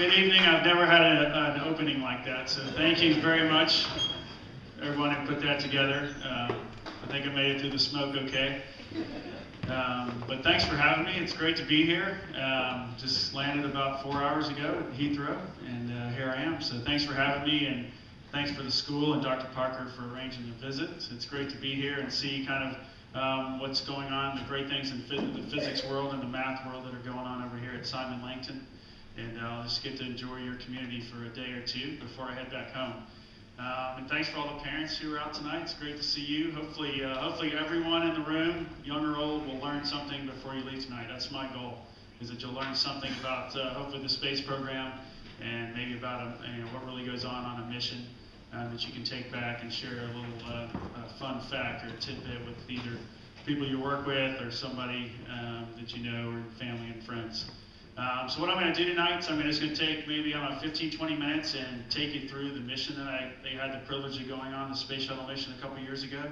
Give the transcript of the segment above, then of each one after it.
Good evening. I've never had a, an opening like that, so thank you very much, everyone who put that together. Um, I think I made it through the smoke okay. Um, but thanks for having me. It's great to be here. Um, just landed about four hours ago at Heathrow, and uh, here I am. So thanks for having me, and thanks for the school and Dr. Parker for arranging the visit. It's great to be here and see kind of um, what's going on, the great things in the physics world and the math world that are going on over here at Simon Langton. And uh, I'll just get to enjoy your community for a day or two before I head back home. Um, and thanks for all the parents who are out tonight. It's great to see you. Hopefully, uh, hopefully everyone in the room, young or old, will learn something before you leave tonight. That's my goal, is that you'll learn something about uh, hopefully the space program and maybe about a, you know, what really goes on on a mission um, that you can take back and share a little uh, fun fact or tidbit with either people you work with or somebody um, that you know or family and friends. Um, so what I'm going to do tonight is I'm just going to take maybe about 15, 20 minutes and take you through the mission that I they had the privilege of going on, the space shuttle mission a couple years ago,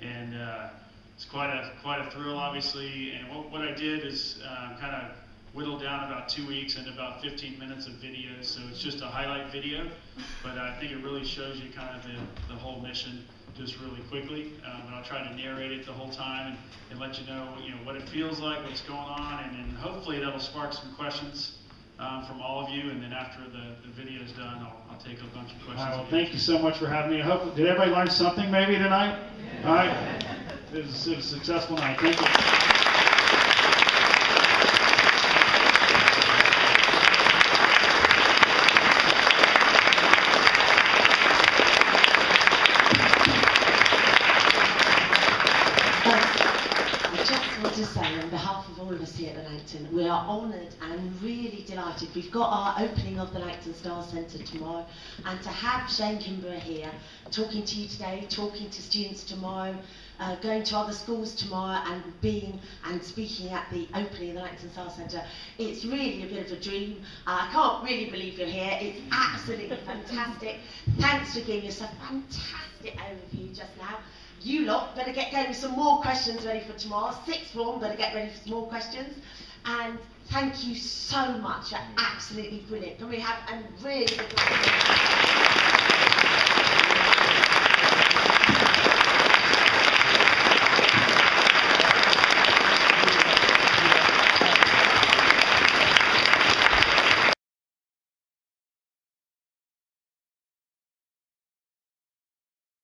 and uh, it's quite a quite a thrill, obviously. And what, what I did is uh, kind of whittled down about two weeks and about 15 minutes of video. So it's just a highlight video, but I think it really shows you kind of the, the whole mission just really quickly. Um, and I'll try to narrate it the whole time and, and let you know, you know, what it feels like, what's going on, and, and hopefully that'll spark some questions um, from all of you. And then after the, the video is done, I'll, I'll take a bunch of questions. Right, well, thank you so much for having me. I hope, did everybody learn something maybe tonight? All right. It was, it was a successful night. Thank you. to say on behalf of all of us here at the Langton, we are honoured and really delighted. We've got our opening of the Langton Star Centre tomorrow and to have Shane Kimbrough here talking to you today, talking to students tomorrow, uh, going to other schools tomorrow and being and speaking at the opening of the Langton Star Centre. It's really a bit of a dream. Uh, I can't really believe you're here. It's absolutely fantastic. Thanks for giving us a fantastic overview just now. You lot better get getting some more questions ready for tomorrow. Sixth form better get ready for some more questions. And thank you so much. You're absolutely brilliant. Can we have a really big round?